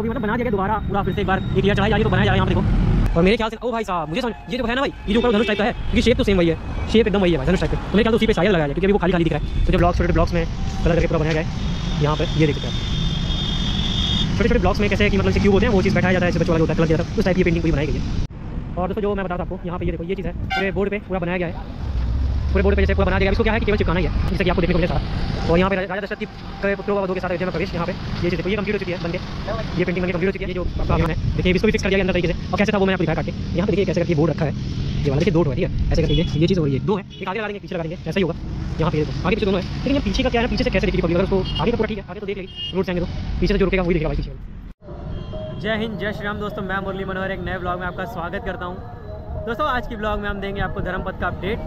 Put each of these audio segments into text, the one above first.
तो भी मतलब बना दिया दोबारा, पूरा फिर से एक बार एक लेयर चढ़ाई जा रही तो बनाया जा रहा है यहाँ देखो। और मेरे ख्याल से, ओ भाई साहब, मुझे समझ, ये जो है ना भाई, ये जो धनुष टाइप का है क्योंकि शेप तो सेम वही है। शेप एकदम वही है धनुष टाइप का तो मेरे ख्याल से उसी पे शायद लगाया है क्योंकि अभी वो खाली खाली दिख रहा है। तो जो ब्लॉक्स छोटे ब्लॉक्स में कलर करके पूरा बनाया गया है, यहाँ पे ये देखते हैं छोटे छोटे ब्लॉक्स में कैसे कि मतलब क्यूब होते हैं, वो चीज़ बैठाया जाता है बच्चों वाला होता है कलर जाता है, उस टाइप की पेंटिंग पूरी बनाई गई है। और दोस्तों, जो मैं बताता आपको, यहाँ पे ये देखो, ये चीज़ है, पूरे बोर्ड पे पूरा बनाया गया है। पूरे बोर्ड पे जैसे पूरा बना दिया। इसको क्या है कि केवल चिपकाना ही जैसे कि आपको देखने को मिलेगा और यहाँ पे राजा दशरथ के पुत्रों का वधों के साथ अयोध्या में प्रवेश यहाँ पे। ये चीज़ देखो, ये कंप्लीट हो चुकी है, बन ये पेंटिंग बन के कंप्लीट हो चुकी है जो आपका है। देखिए, इसको भी फिक्स कर दिया अंदर तरीके से। और कैसे था वो मैं आपको दिखाया काट यहाँ पे देखिए, कैसे करके बोर्ड रखा है। ये वाला देखिए, दो ठीक है? ऐसे करके ये चीज़ हो रही है। दो है, एक आगे लगा देंगे, पीछे लगा देंगे। ऐसा ही होगा। यहाँ पे आगे पीछे दोनों है। लेकिन ये पीछे का क्या है पीछे से कैसे देखिए, अगर उसको आगे का पूरा ठीक है, आगे तो देख लेगी। रोड से आएँगे तो। पीछे से जो रुकेगा, वही देखेगा पीछे जय हिंद, जय श्री राम दोस्तों, मैं मुरली मनोहर, एक नए ब्लॉग में आपका स्वागत करता हूँ। दोस्तों, आज की ब्लॉग में हम देंगे आपको धर्मपथ का अपडेट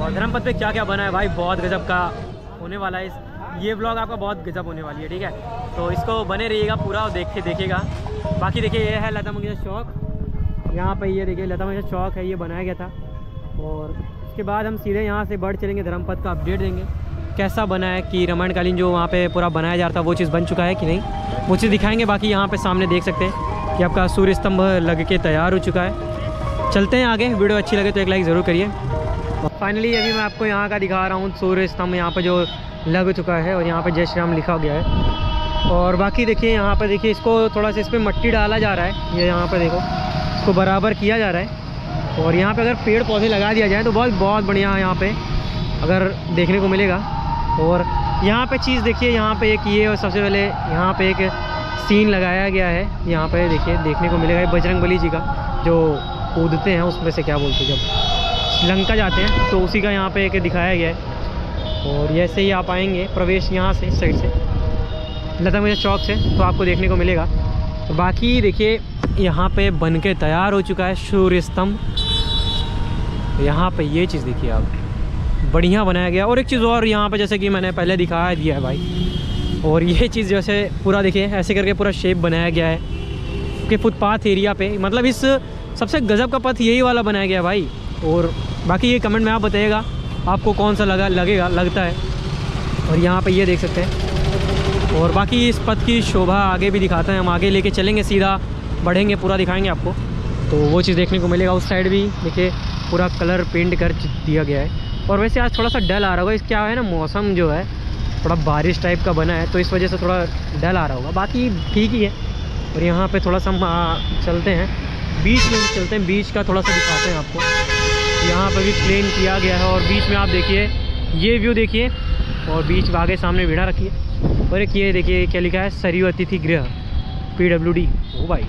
और धर्मपथ पे क्या क्या बना है भाई? बहुत गजब का होने वाला है इस ये ब्लॉग आपका बहुत गजब होने वाली है, ठीक है? तो इसको बने रहिएगा पूरा और देख के देखेगा बाकी देखिए, ये है लता मंगेशकर चौक। यहाँ पर ये देखिए, लता मंगेशकर चौक है, ये बनाया गया था। और उसके बाद हम सीधे यहाँ से बढ़ चलेंगे धर्मपथ का अपडेट देंगे। कैसा बना है, कि रामायणकालीन जो वहाँ पे पूरा बनाया जा रहा था, वो चीज़ बन चुका है कि नहीं? वो चीज़ दिखाएँगे, बाकी यहाँ पे सामने देख सकते हैं कि आपका सूर्य स्तंभ लग के तैयार हो चुका है। चलते हैं आगे वीडियो अच्छी लगे तो एक लाइक ज़रूर करिए फाइनली अभी मैं आपको यहाँ का दिखा रहा हूँ सूर्य स्तंभ यहाँ पर जो लग चुका है और यहाँ पर जय श्री राम लिखा गया है और बाकी देखिए यहाँ पर देखिए इसको थोड़ा सा इस पर मट्टी डाला जा रहा है ये यहाँ पर देखो इसको बराबर किया जा रहा है और यहाँ पे अगर पेड़ पौधे लगा दिया जाए तो बहुत बहुत बढ़िया यहाँ पे अगर देखने को मिलेगा और यहाँ पे चीज़ देखिए यहाँ पे एक ये और सबसे पहले यहाँ पे एक सीन लगाया गया है यहाँ पे देखिए देखने को मिलेगा बजरंग बली जी का जो कूदते हैं, उसमें से क्या बोलते हैं जब लंका जाते हैं तो उसी का यहाँ पे एक दिखाया गया है। और ऐसे ही आप आएँगे, प्रवेश यहाँ से साइड से। लता मेरे चौक से तो आपको देखने को मिलेगा। तो बाकी देखिए, यहाँ पे बन के तैयार हो चुका है सूर्य स्तंभ यहाँ पे ये चीज़ देखिए आप, बढ़िया बनाया गया। और एक चीज़ और यहाँ पे, जैसे कि मैंने पहले दिखाया दिया है भाई। और ये चीज़ जैसे पूरा देखिए, ऐसे करके पूरा शेप बनाया गया है। कि फुटपाथ एरिया पे मतलब इस सबसे गज़ब का पथ यही वाला बनाया गया भाई। और बाकी ये कमेंट में आप बताइएगा, आपको कौन सा लगा, लगेगा, लगता है। और यहाँ पे ये देख सकते हैं। और बाकी इस पथ की शोभा आगे भी दिखाते हैं, हम आगे लेके चलेंगे सीधा, बढ़ेंगे, पूरा दिखाएँगे आपको। तो वो चीज़ देखने को मिलेगा उस साइड भी। देखिए, पूरा कलर पेंट कर दिया गया है। और वैसे आज थोड़ा सा डल आ रहा होगा, इस क्या है ना, मौसम जो है, थोड़ा बारिश टाइप का बना है तो इस वजह से थोड़ा डल आ रहा होगा। बाकी ठीक ही है। और यहाँ पे थोड़ा सा हम चलते हैं। बीच में चलते हैं, बीच का थोड़ा सा दिखाते हैं आपको। यहाँ पर भी प्लेन किया गया है और बीच में आप देखिए, ये व्यू देखिए और बीच आगे सामने भिड़ा रखिए। और एक ये देखिए, क्या लिखा है? सरयू अतिथि गृह पी डब्ल्यू डी ओ भाई।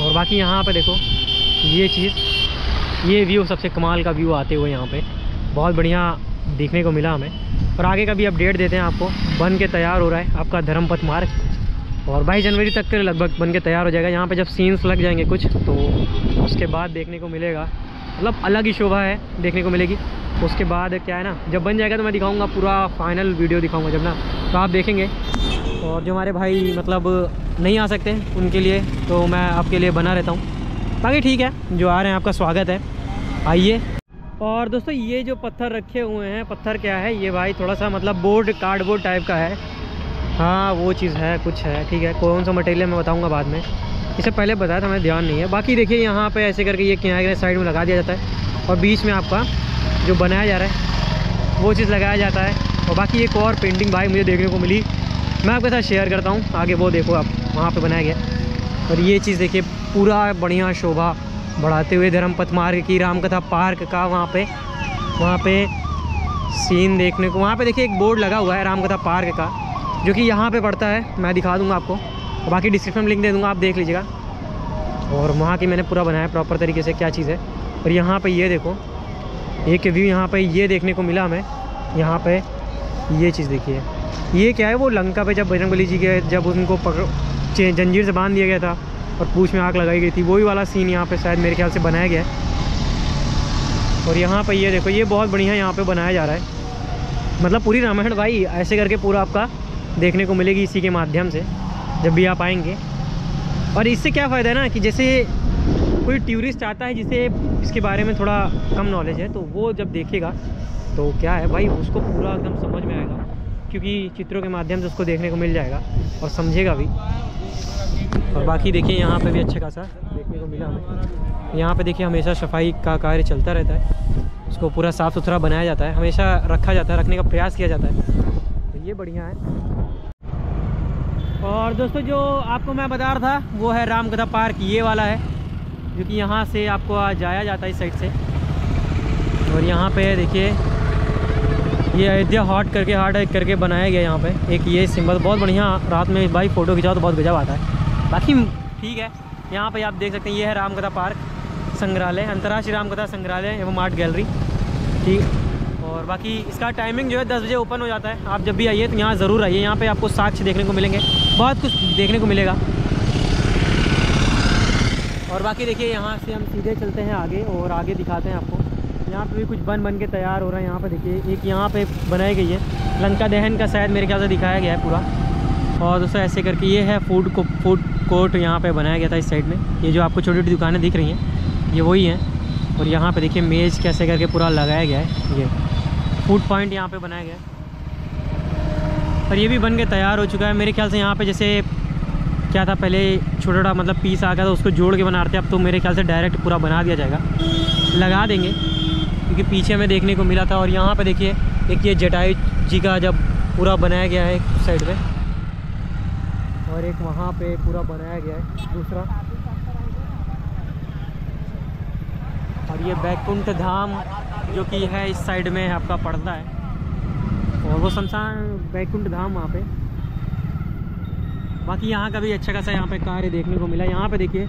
और बाकी यहाँ पर देखो, ये चीज़, ये व्यू सबसे कमाल का व्यू आते हुए यहाँ पे। बहुत बढ़िया देखने को मिला हमें। और आगे का भी अपडेट देते हैं आपको। बन के तैयार हो रहा है आपका धर्मपथ मार्ग। और बाईस जनवरी तक के लगभग बन के तैयार हो जाएगा। यहाँ पे जब सीन्स लग जाएँगे कुछ तो उसके बाद देखने को मिलेगा। मतलब अलग ही शोभा है देखने को मिलेगी। उसके बाद क्या है ना, जब बन जाएगा तो मैं दिखाऊँगा पूरा फाइनल वीडियो दिखाऊँगा जब ना तो आप देखेंगे। और जो हमारे भाई मतलब नहीं आ सकते उनके लिए तो मैं आपके लिए बना रहता हूँ। बाकी ठीक है, जो आ रहे हैं आपका स्वागत है। आइए। और दोस्तों, ये जो पत्थर रखे हुए हैं, पत्थर क्या है? ये भाई थोड़ा सा मतलब बोर्ड कार्डबोर्ड टाइप का है। हाँ वो चीज़ है, कुछ है, ठीक है, कौन सा मटेरियल मैं बताऊँगा बाद में। इसे पहले बताया था, हमें ध्यान नहीं है। बाकी देखिए, यहाँ पे ऐसे करके ये किनारे साइड में लगा दिया जाता है और बीच में आपका जो बनाया जा रहा है, वो चीज़ लगाया जाता है। और बाकी एक और पेंटिंग भाई मुझे देखने को मिली। मैं आपके साथ शेयर करता हूँ, आगे वो देखो आप, वहाँ पर बनाया गया। और ये चीज़ देखिए, पूरा बढ़िया शोभा बढ़ाते हुए धर्मपथ मार्ग की, रामकथा पार्क का वहाँ पे वहाँ पे सीन देखने को। वहाँ पे देखिए एक बोर्ड लगा हुआ है, रामकथा पार्क का। जो कि यहाँ पे पड़ता है, मैं दिखा दूँगा आपको। बाकी डिस्क्रिप्शन में लिंक दे दूँगा, आप देख लीजिएगा। और वहाँ की मैंने पूरा बनाया प्रॉपर तरीके से क्या चीज़ है। और यहाँ पे ये देखो, एक व्यू यहाँ पे ये देखने को मिला हमें। यहाँ पे ये चीज़ देखिए। ये क्या है, वो लंका पे जब बजरंग जी के, जब उनको पकड़ जंजीर से बाँध दिया गया था और पूछ में आग लगाई गई थी, वही वाला सीन यहाँ पे शायद मेरे ख्याल से बनाया गया है। और यहाँ पे ये देखो, ये बहुत बढ़िया यहाँ पे बनाया जा रहा है। मतलब पूरी रामायण भाई, ऐसे करके पूरा आपका देखने को मिलेगी इसी के माध्यम से, जब भी आप आएँगे। और इससे क्या फ़ायदा है ना कि जैसे कोई टूरिस्ट आता है जिसे इसके बारे में थोड़ा कम नॉलेज है तो वो जब देखेगा तो क्या है भाई, उसको पूरा एकदम समझ में आएगा, क्योंकि चित्रों के माध्यम से उसको देखने को मिल जाएगा और समझेगा भी। और बाकी देखिए, यहाँ पे भी अच्छा खासा देखने को मिला हमें। यहाँ पे देखिए, हमेशा सफ़ाई का कार्य चलता रहता है। उसको पूरा साफ़ सुथरा बनाया जाता है। हमेशा रखा जाता है, रखने का प्रयास किया जाता है। तो ये बढ़िया है। और दोस्तों जो आपको मैं बता रहा था, वो है रामकथा पार्क, ये वाला है, जो कि यहाँ से आपको जाया जाता है इस साइड से। और यहाँ पे देखिए, ये अयोध्या हॉट करके हार्ट करके बनाया गया यहाँ पे। एक ये सिंबल, बहुत बढ़िया, रात में भाई फ़ोटो खिंचाओ तो बहुत गजब आता है। बाकी ठीक है, यहाँ पे आप देख सकते हैं, ये है रामकथा पार्क संग्रहालय, अंतर्राष्ट्रीय रामकथा संग्रहालय एवं आर्ट गैलरी। ठीक और बाकी इसका टाइमिंग जो है दस बजे ओपन हो जाता है। आप जब भी आइए तो यहाँ ज़रूर आइए। यहाँ पे आपको साक्ष्य देखने को मिलेंगे। बहुत कुछ देखने को मिलेगा। और बाकी देखिए, यहाँ से हम सीधे चलते हैं आगे और आगे दिखाते हैं आपको। यहाँ पे भी कुछ बन बन के तैयार हो रहा है। यहाँ पे देखिए, एक यहाँ पे बनाई गई है। लंका दहन का शायद मेरे ख्याल से दिखाया गया है पूरा। और दोस्तों, ऐसे करके ये है फ़ूड को फ़ूड कोर्ट यहाँ पे बनाया गया था इस साइड में। ये जो आपको छोटी छोटी दुकानें दिख रही हैं, ये वही हैं। और यहाँ पे देखिए, मेज़ कैसे करके पूरा लगाया गया है। ये फ़ूड पॉइंट यहाँ पे बनाया गया और ये भी बन के तैयार हो चुका है। मेरे ख्याल से यहाँ पे जैसे क्या था पहले छोटा छोटा मतलब पीस आ गया था, उसको जोड़ के बना रहे थे अब तो मेरे ख्याल से डायरेक्ट पूरा बना दिया जाएगा। लगा देंगे, क्योंकि पीछे हमें देखने को मिला था। और यहाँ पर देखिए, एक ये जटायु जी का जब पूरा बनाया गया है, एक साइड में। और एक वहाँ पे पूरा बनाया गया है, दूसरा। और ये बैकुंठ धाम जो कि है, इस साइड में आपका पड़ता है। और वो शमशान बैकुंठ धाम वहाँ पे। बाकी यहाँ का भी अच्छा खासा यहाँ पे कार्य देखने को मिला। यहाँ पे देखिए,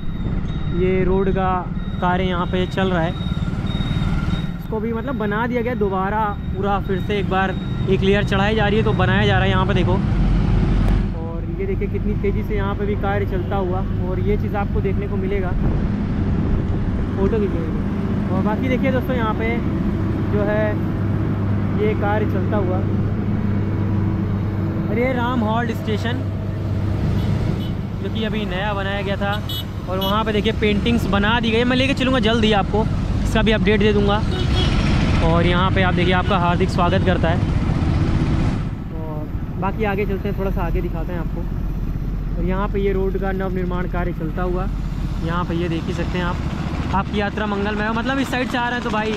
ये रोड का कार्य यहाँ पे चल रहा है। इसको भी मतलब बना दिया गया दोबारा, पूरा फिर से एक बार एक लेयर चढ़ाई जा रही है तो बनाया जा रहा है यहाँ पे देखो। और ये देखिए कितनी तेज़ी से यहाँ पे भी कार्य चलता हुआ, और ये चीज़ आपको देखने को मिलेगा। फ़ोटो खींचेगी और बाकी देखिए दोस्तों, यहाँ पे जो है, ये कार्य चलता हुआ। अरे राम हॉल्ट स्टेशन, जो कि अभी नया बनाया गया था। और वहाँ पे देखिए पेंटिंग्स बना दी गई मैं लेके चलूँगा जल्द ही आपको, इसका भी अपडेट दे दूँगा। और यहाँ पे आप देखिए, आपका हार्दिक स्वागत करता है। और बाकी आगे चलते हैं, थोड़ा सा आगे दिखाते हैं आपको। और यहाँ पे ये रोड का नव निर्माण कार्य चलता हुआ। यहाँ पे ये देख ही सकते हैं आप। आपकी यात्रा मंगलमय हो। मतलब इस साइड से आ रहे हैं तो भाई,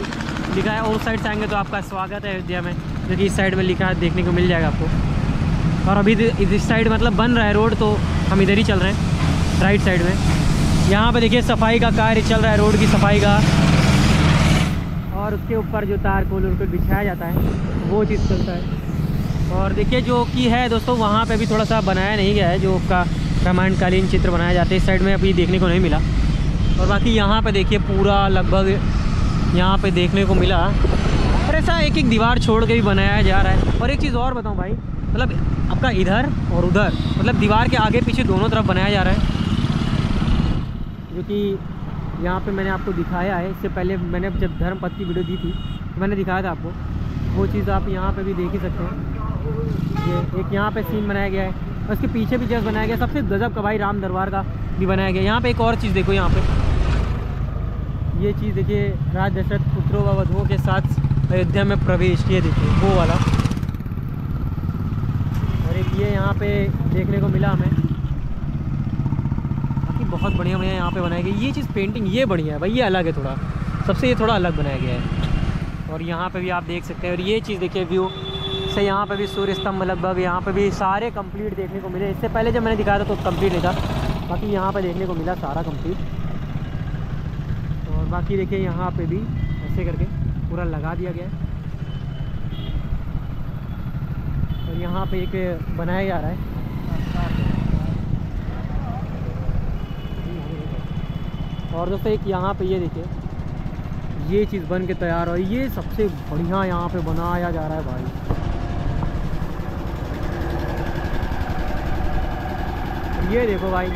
लिखा है, उस साइड से आएँगे तो आपका स्वागत है अयोध्या में, जो कि इस साइड में लिखा है, देखने को मिल जाएगा आपको। और अभी इस साइड मतलब बन रहा है रोड तो हम इधर ही चल रहे हैं, राइट साइड में। यहाँ पर देखिए, सफ़ाई का कार्य चल रहा है, रोड की सफ़ाई का। और उसके ऊपर जो तार कोल उनको बिछाया जाता है, वो चीज़ चलता है। और देखिए, जो कि है दोस्तों, वहाँ पे भी थोड़ा सा बनाया नहीं गया है, जो उसका रामायणकालीन चित्र बनाया जाता है, इस साइड में अभी देखने को नहीं मिला। और बाकी यहाँ पे देखिए पूरा लगभग यहाँ पे देखने को मिला। और ऐसा एक एक दीवार छोड़ के भी बनाया जा रहा है। और एक चीज़ और बताऊँ भाई मतलब आपका इधर और उधर मतलब दीवार के आगे पीछे दोनों तरफ़ बनाया जा रहा है। जो कि यहाँ पे मैंने आपको दिखाया है, इससे पहले मैंने जब धर्मपथ की वीडियो दी थी तो मैंने दिखाया था आपको। वो चीज़ आप यहाँ पे भी देख ही सकते हैं। ये एक यहाँ पे सीन बनाया गया है। उसके पीछे भी जस्ट बनाया गया सबसे गज़ब का भाई राम दरबार का। भी बनाया गया। यहाँ पे एक और चीज़ देखो, यहाँ पे। ये चीज़ देखिए, राज दशरथ पुत्रों व वधुओं के साथ अयोध्या में प्रवेश किए, देखिए, वो वाला। और एक ये यहाँ पे देखने को मिला हमें। बाकी बहुत बढ़िया बढ़िया यहाँ पे बनाया गया ये चीज़ पेंटिंग ये बढ़िया है भाई, ये अलग है थोड़ा। सबसे ये थोड़ा अलग बनाया गया है। और यहाँ पे भी आप देख सकते हैं, और ये चीज़ देखिए व्यू से यहाँ पे भी सूर्य स्तंभ लगभग यहाँ पे भी सारे कंप्लीट देखने को मिले। इससे पहले जब मैंने दिखाया था तो कंप्लीट नहीं था। बाकी यहाँ पे देखने को मिला सारा कंप्लीट और बाकी देखिए यहाँ पे भी ऐसे करके पूरा लगा दिया गया है। और यहाँ पे एक बनाया जा रहा है। और दोस्तों एक यहाँ पे ये देखिए, ये चीज़ बन के तैयार हो ये सबसे बढ़िया यहाँ पे बनाया जा रहा है भाई। ये देखो भाई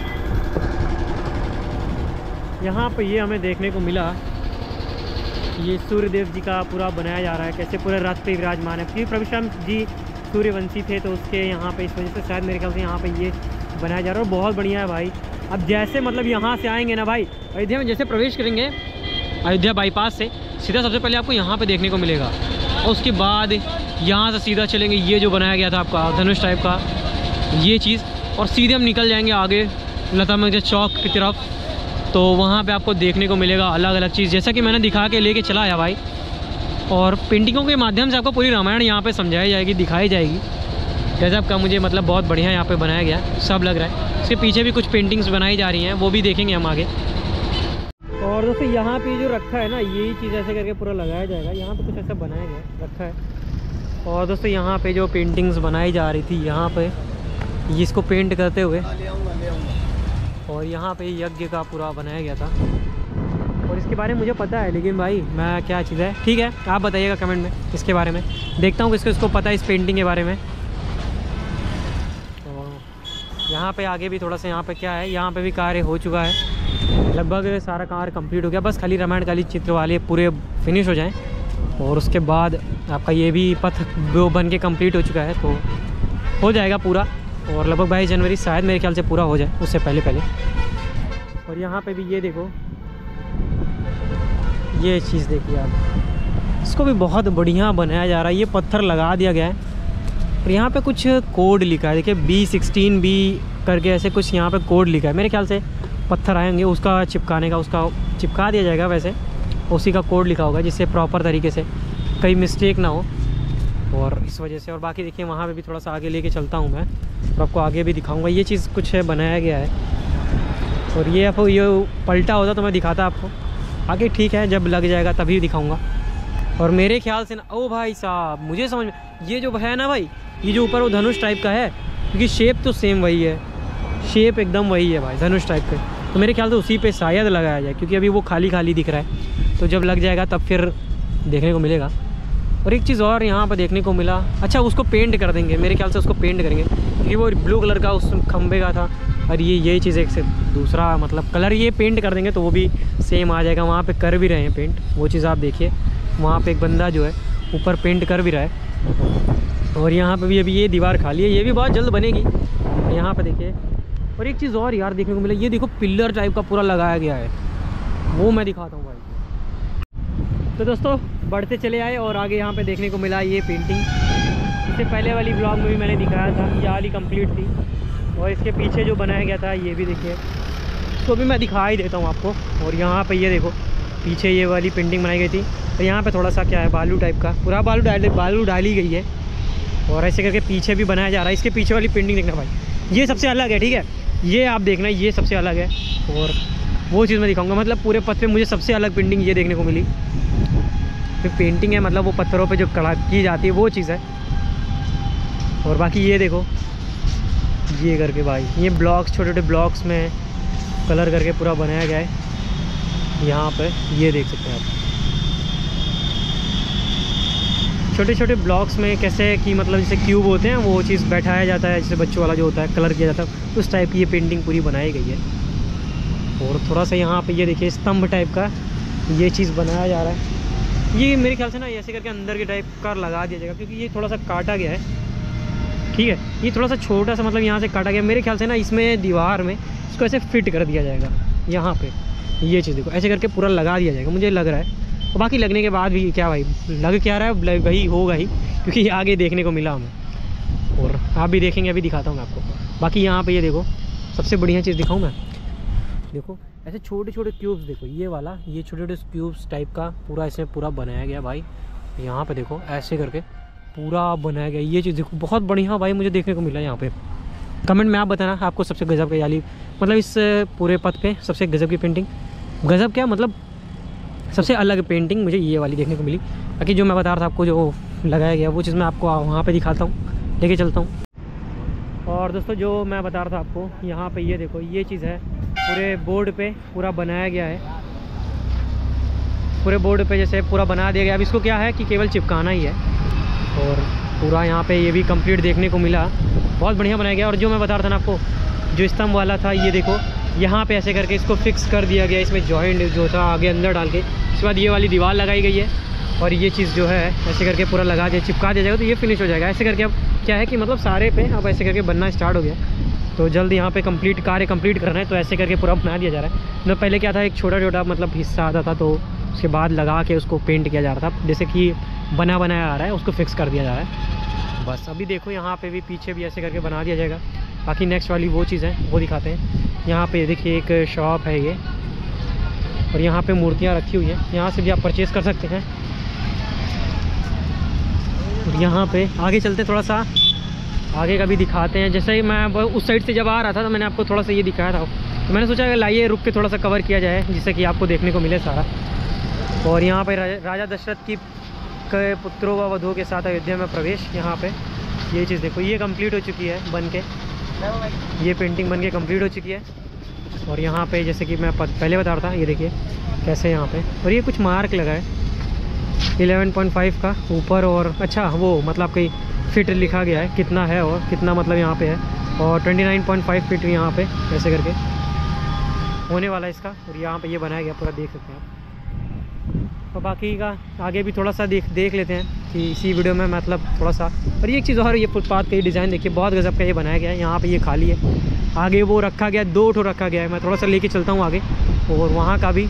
यहाँ पे ये हमें देखने को मिला ये सूर्यदेव जी का पूरा बनाया जा रहा है, कैसे पूरे रथ पे विराजमान है। क्योंकि प्रभुश्याम जी सूर्यवंशी थे तो उसके यहाँ पे इस वजह से शायद मेरे ख्याल से यहाँ पे ये बनाया जा रहा है। और बहुत बढ़िया है भाई। अब जैसे मतलब यहाँ से आएँगे ना भाई, अयोध्या में जैसे प्रवेश करेंगे, अयोध्या बाईपास से, सीधा सबसे पहले आपको यहाँ पर देखने को मिलेगा। और उसके बाद यहाँ से सीधा चलेंगे, ये जो बनाया गया था आपका, धनुष टाइप का, ये चीज़। और सीधे हम निकल जाएँगे आगे लता मंगेशकर चौक की तरफ़। तो वहाँ पे आपको देखने को मिलेगा अलग अलग चीज़। जैसा कि मैंने दिखा के लेके चला आया भाई। और पेंटिंगों के माध्यम से आपको पूरी रामायण यहाँ पे समझाई जाएगी, दिखाई जाएगी। गज़ब का मुझे मतलब बहुत बढ़िया यहाँ पे बनाया गया, सब लग रहा है। इसके पीछे भी कुछ पेंटिंग्स बनाई जा रही हैं, वो भी देखेंगे हम आगे। और दोस्तों, यहाँ पे जो रखा है ना यही चीज़ ऐसे करके पूरा लगाया जाएगा। यहाँ पे कुछ ऐसा बनाया गया, रखा है। और दोस्तों, यहाँ पे जो पेंटिंग्स बनाई जा रही थी, यहाँ पे इसको पेंट करते हुए और यहाँ पे यज्ञ का पूरा बनाया गया था। और इसके बारे में मुझे पता है, लेकिन भाई, मैं क्या चीज़ है? ठीक है, आप बताइएगा कमेंट में इसके बारे में। देखता हूँ किसको इसको पता है इस पेंटिंग के बारे में। तो यहाँ पे आगे भी थोड़ा सा यहाँ पे क्या है, यहाँ पे भी कार्य हो चुका है। लगभग सारा कार्य कंप्लीट हो गया, बस खाली रामायण काली चित्र वाले पूरे फिनिश हो जाएँ। और उसके बाद आपका ये भी पथ बन के कंप्लीट हो चुका है तो हो जाएगा पूरा। और लगभग बाईस जनवरी शायद मेरे ख्याल से पूरा हो जाए, उससे पहले पहले। और यहाँ पे भी ये देखो, ये चीज़ देखिए आप। इसको भी बहुत बढ़िया बनाया जा रहा है, ये पत्थर लगा दिया गया है। और यहाँ पे कुछ कोड लिखा है, देखिए बी सिक्सटीन बी करके ऐसे कुछ यहाँ पे कोड लिखा है। मेरे ख्याल से पत्थर आएँगे उसका चिपकाने का, उसका चिपका दिया जाएगा वैसे। उसी का कोड लिखा होगा, जिससे प्रॉपर तरीके से कहीं मिस्टेक ना हो। और इस वजह से, और बाकी देखिए, वहाँ पे भी थोड़ा सा आगे लेके चलता हूँ मैं। और आपको आगे भी दिखाऊँगा। ये चीज़ कुछ है, बनाया गया है। और ये आपको, ये पलटा होता तो मैं दिखाता आपको। आगे ठीक है, जब लग जाएगा तभी दिखाऊँगा। और मेरे ख्याल से ना, ओ भाई साहब, मुझे समझ में, ये जो है ना भाई, ये जो ऊपर वो धनुष टाइप का है, क्योंकि शेप तो सेम वही है। शेप एकदम वही है भाई, धनुष टाइप का। तो मेरे ख्याल से उसी पे शायद लगाया जाए, क्योंकि अभी वो खाली खाली दिख रहा है। तो जब लग जाएगा, तब फिर देखने को मिलेगा। और एक चीज़ और यहाँ पर देखने को मिला। अच्छा उसको पेंट कर देंगे। मेरे ख्याल से उसको पेंट करेंगे। क्योंकि वो ब्लू कलर का उस खंभे का था। और ये यही चीज़ एक से दूसरा मतलब कलर ये पेंट कर देंगे तो वो भी सेम आ जाएगा। वहाँ पे कर भी रहे हैं पेंट वो चीज़ आप देखिए। वहाँ पे एक बंदा जो है, ऊपर पेंट कर भी रहा है। और यहाँ पे भी अभी ये दीवार खाली है। ये भी बहुत जल्द बनेगी। यहाँ पे देखिए। और एक चीज़ और यार देखने को मिला। ये देखो पिल्लर टाइप का पूरा लगाया गया है। वो मैं दिखाता हूँ भाई। तो दोस्तों, बढ़ते चले आए और आगे यहाँ पे देखने को मिला ये पेंटिंग इससे पहले वाली ब्लॉग में भी मैंने दिखाया था ये वाली कंप्लीट थी। और इसके पीछे जो बनाया गया था, ये भी देखिए। इसको भी मैं दिखा ही देता हूँ आपको। और यहाँ पर ये देखो, पीछे ये वाली पेंटिंग बनाई गई थी। और यहाँ पर थोड़ा सा क्या है, बालू टाइप का। पूरा बालू डाल, बालू डाली गई है। और ऐसे करके पीछे भी बनाया जा रहा है। इसके पीछे वाली पेंटिंग देखना भाई। ये सबसे अलग है, ठीक है? ये आप देखना, ये सबसे अलग है। और वो चीज़ मैं दिखाऊँगा। मतलब पूरे पथ पे मुझे सबसे अलग पेंटिंग ये देखने को मिली। फिर पेंटिंग है मतलब वो पत्थरों पे जो कड़ा की जाती है, वो चीज़ है। और बाकी ये देखो, ये करके भाई, ये ब्लॉक्स छोटे छोटे ब्लॉक्स में कलर करके पूरा बनाया गया है। यहाँ पे ये देख सकते हैं आप। छोटे छोटे ब्लॉक्स में कैसे है कि मतलब जैसे क्यूब होते हैं, वो चीज़ बैठाया जाता है, जैसे बच्चों वाला जो होता है कलर किया जाता है, उस टाइप की ये पेंटिंग पूरी बनाई गई है। और थोड़ा सा यहाँ पे ये देखिए, स्तंभ टाइप का ये चीज़ बनाया जा रहा है। ये मेरे ख्याल से ना ऐसे करके अंदर के टाइप का लगा दिया जाएगा, क्योंकि ये थोड़ा सा काटा गया है। ठीक है? ये थोड़ा सा छोटा सा मतलब यहाँ से काटा गया। मेरे ख्याल से ना इसमें दीवार में इसको ऐसे फिट कर दिया जाएगा, यहाँ पर ये चीज़ देखो, ऐसे करके पूरा लगा दिया जाएगा, मुझे लग रहा है। और बाकी लगने के बाद भी क्या भाई, लग क्या रहा है वही होगा ही, क्योंकि आगे देखने को मिला हमें। और आप भी देखेंगे, अभी दिखाता हूँ मैं आपको। बाकी यहाँ पे ये देखो, सबसे बढ़िया चीज़ दिखाऊँ मैं? देखो ऐसे छोटे छोटे क्यूब्स देखो, ये वाला, ये छोटे छोटे क्यूब्स टाइप का पूरा इसमें पूरा बनाया गया भाई। यहाँ पे देखो, ऐसे करके पूरा बनाया गया। ये चीज़ देखो, बहुत बढ़िया भाई मुझे देखने को मिला यहाँ पे। कमेंट में आप बताना आपको सबसे गज़ब का याली मतलब इस पूरे पथ पे सबसे गज़ब की पेंटिंग गज़ब क्या मतलब सबसे अलग पेंटिंग मुझे ये वाली देखने को मिली। बाकी जो मैं बता रहा था आपको, जो लगाया गया, वो चीज़ मैं आपको वहाँ पर दिखाता हूँ। लेके चलता हूँ। और दोस्तों, जो मैं बता रहा था आपको, यहाँ पर ये देखो, ये चीज़ है पूरे बोर्ड पे पूरा बनाया गया है। पूरे बोर्ड पे जैसे पूरा बना दिया गया। अब इसको क्या है कि केवल चिपकाना ही है। और पूरा यहाँ पे ये भी कंप्लीट देखने को मिला। बहुत बढ़िया बनाया गया। और जो मैं बता रहा था ना आपको, जो स्तंभ वाला था, ये देखो, यहाँ पे ऐसे करके इसको फिक्स कर दिया गया। इसमें जॉइंट जो था, आगे अंदर डाल के। उसके बाद ये वाली दीवार लगाई गई है। और ये चीज़ जो है, ऐसे करके पूरा लगा दिया, चिपका दिया जाएगा तो ये फिनिश हो जाएगा। ऐसे करके अब क्या है कि मतलब सारे पे अब ऐसे करके बनना स्टार्ट हो गया। तो जल्द यहाँ पे कंप्लीट कार्य कंप्लीट करना है तो ऐसे करके पूरा बना दिया जा रहा है। तो पहले क्या था, एक छोटा छोटा मतलब हिस्सा आता था तो उसके बाद लगा के उसको पेंट किया जा रहा था। जैसे कि बना बनाया आ रहा है, उसको फिक्स कर दिया जा रहा है। बस अभी देखो यहाँ पे भी, पीछे भी ऐसे करके बना दिया जाएगा। बाकी नेक्स्ट वाली वो चीज़ है, वो दिखाते हैं। यहाँ पे देखिए एक शॉप है ये, और यहाँ पे मूर्तियाँ रखी हुई हैं। यहाँ से भी आप परचेज़ कर सकते हैं। और यहाँ पे आगे चलते थोड़ा सा। आगे का भी दिखाते हैं। जैसे ही मैं उस साइड से जब आ रहा था तो मैंने आपको थोड़ा सा ये दिखाया था। तो मैंने सोचा कि लाइए, रुक के थोड़ा सा कवर किया जाए, जिससे कि आपको देखने को मिले सारा। और यहाँ पर राजा दशरथ की, के पुत्रों व वधुओं के साथ अयोध्या में प्रवेश, यहाँ पे। ये चीज़ देखो, ये कंप्लीट हो चुकी है, बन के। ये पेंटिंग बन के कंप्लीट हो चुकी है। और यहाँ पे जैसे कि मैं पहले बता रहा था, ये देखिए, कैसे यहाँ पे। और ये कुछ मार्क लगा है। 11.5 का ऊपर और अच्छा वो मतलब कहीं फिट लिखा गया है, कितना है और कितना मतलब यहाँ पे है। और 29.5 फिट यहाँ पे, ऐसे करके। होने वाला है इसका, और यहाँ पे ये बनाया गया, पूरा देख सकते हैं आप। और बाकी का आगे भी थोड़ा सा देख देख लेते हैं कि इसी वीडियो में मतलब थोड़ा सा। और ये एक चीज़ और ये फुटपाथ का ये डिज़ाइन देखिए, बहुत गज़ब का ये बनाया गया है। यहाँ पे ये खाली है। आगे वो रखा गया, दो ठो रखा गया है। मैं थोड़ा सा लेके चलता हूँ आगे, और वहाँ का भी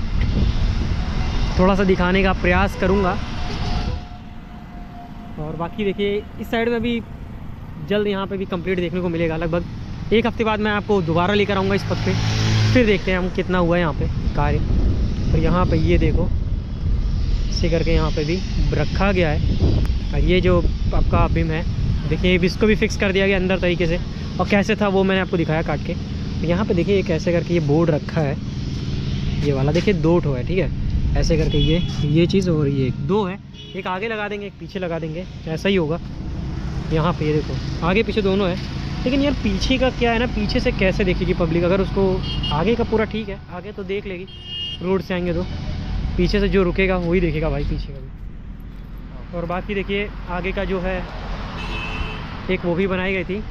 थोड़ा सा दिखाने का प्रयास करूँगा। और बाकी देखिए, इस साइड में भी जल्द यहाँ पे भी कंप्लीट देखने को मिलेगा लगभग। एक हफ़्ते बाद मैं आपको दोबारा लेकर आऊँगा इस पद पे। फिर देखते हैं हम कितना हुआ है यहाँ पे कार्य। और यहाँ पे ये देखो, इसी करके यहाँ पे भी रखा गया है। और ये जो आपका बिम है, देखिए इसको भी फिक्स कर दिया गया अंदर तरीके से। और कैसे था वो मैंने आपको दिखाया काट के। तो यहाँ पर देखिए कैसे करके ये बोर्ड रखा है। ये वाला देखिए, दो ठो है, ठीक है। ऐसे करके ये ये चीज़ और ये दो है। एक आगे लगा देंगे, एक पीछे लगा देंगे, ऐसा ही होगा। यहाँ पे देखो, आगे पीछे दोनों है। लेकिन यार पीछे का क्या है ना, पीछे से कैसे देखेगी पब्लिक अगर उसको आगे का पूरा ठीक है, आगे तो देख लेगी। रोड से आएँगे तो। पीछे से जो रुकेगा वही देखेगा भाई पीछे का भी। और बाकी देखिए, आगे का जो है, एक वो भी बनाई गई थी।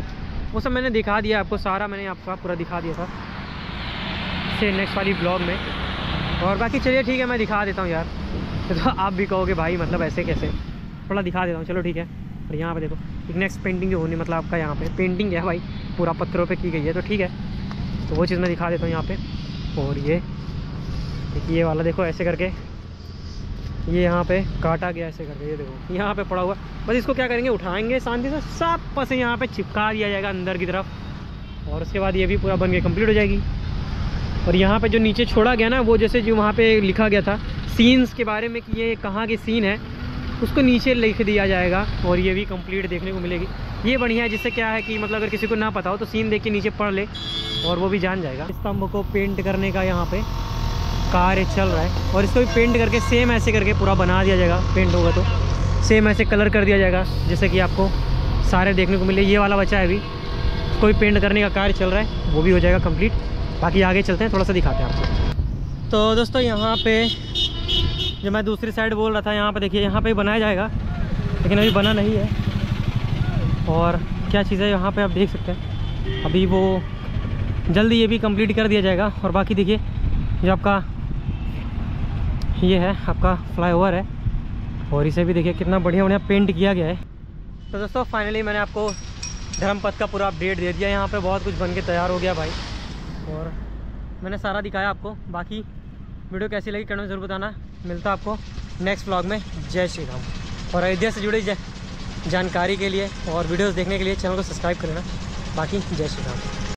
वो सब मैंने दिखा दिया आपको, सारा मैंने आपका पूरा दिखा दिया था। से नेक्स्ट वाली ब्लॉग में। और बाकी चलिए ठीक है, मैं दिखा देता हूँ यार। तो आप भी कहोगे, भाई मतलब ऐसे कैसे? थोड़ा दिखा देता हूँ, चलो ठीक है। और यहाँ पे देखो, एक नेक्स्ट पेंटिंग जो होनी मतलब आपका यहाँ पे पेंटिंग है भाई, पूरा पत्थरों पे की गई है तो ठीक है। तो वो चीज़ मैं दिखा देता हूँ यहाँ पे। और ये देखिए ये वाला देखो, ऐसे करके। ये यहाँ पे काटा गया, ऐसे करके, ये देखो। यहाँ पे पड़ा हुआ। बस इसको क्या करेंगे, उठाएँगे शांति से सब पसे यहाँ पे चिपका दिया जाएगा अंदर की तरफ़। और उसके बाद ये भी पूरा बन के कंप्लीट हो जाएगी। और यहाँ पे जो नीचे छोड़ा गया ना, वो जैसे जो वहाँ पे लिखा गया था सीन्स के बारे में कि ये कहाँ की सीन है, उसको नीचे लिख दिया जाएगा और ये भी कंप्लीट देखने को मिलेगी। ये बढ़िया है, जिससे क्या है कि मतलब अगर किसी को ना पता हो तो सीन देख के नीचे पढ़ ले और वो भी जान जाएगा। स्तंभ को पेंट करने का यहाँ पे कार्य चल रहा है और इसको भी पेंट करके सेम ऐसे करके पूरा बना दिया जाएगा। पेंट होगा तो सेम ऐसे कलर कर दिया जाएगा जैसे कि आपको सारे देखने को मिले। ये वाला बचा है अभी। कोई पेंट करने का कार्य चल रहा है, वो भी हो जाएगा कंप्लीट बाकी आगे चलते हैं, थोड़ा सा दिखाते हैं आपको। तो दोस्तों, यहाँ पे जो मैं दूसरी साइड बोल रहा था, यहाँ पर देखिए, यहाँ पे बनाया जाएगा, लेकिन अभी बना नहीं है। और क्या चीज़ है यहाँ पे आप देख सकते हैं। अभी वो जल्दी ये भी कंप्लीट कर दिया जाएगा। और बाकी देखिए, जो आपका ये है, आपका फ्लाईओवर है। और इसे भी देखिए, कितना बढ़िया बढ़िया पेंट किया गया है। तो दोस्तों फाइनली मैंने आपको धर्मपथ का पूरा अपडेट दे दिया। यहाँ पे बहुत कुछ बन के तैयार हो गया भाई। और मैंने सारा दिखाया आपको। बाकी वीडियो कैसी लगी, कमेंट ज़रूर बताना। मिलता आपको नेक्स्ट ब्लॉग में। जय श्री राम। और अयोध्या से जुड़ी जानकारी के लिए और वीडियोस देखने के लिए चैनल को सब्सक्राइब करना बाकी जय श्री राम।